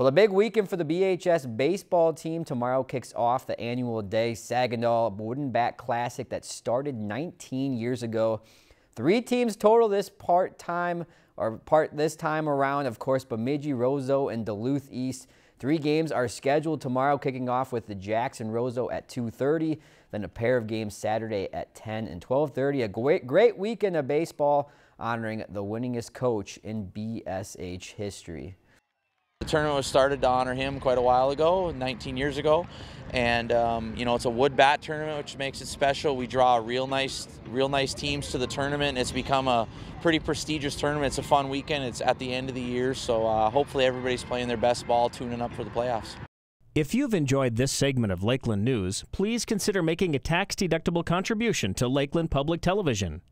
Well, a big weekend for the BHS baseball team. Tomorrow kicks off the annual Des Sagedahl Wooden Bat Classic that started 19 years ago. Three teams total this part-time or part this time around. Of course, Bemidji, Roseau, and Duluth East. Three games are scheduled tomorrow, kicking off with the Jackson Roseau at 2.30, then a pair of games Saturday at 10 and 12.30. A great, great weekend of baseball honoring the winningest coach in BSH history. The tournament was started to honor him quite a while ago, 19 years ago, and um, you know it's a wood bat tournament, which makes it special. We draw real nice, real nice teams to the tournament. It's become a pretty prestigious tournament. It's a fun weekend. It's at the end of the year, so uh, hopefully everybody's playing their best ball, tuning up for the playoffs. If you've enjoyed this segment of Lakeland News, please consider making a tax-deductible contribution to Lakeland Public Television.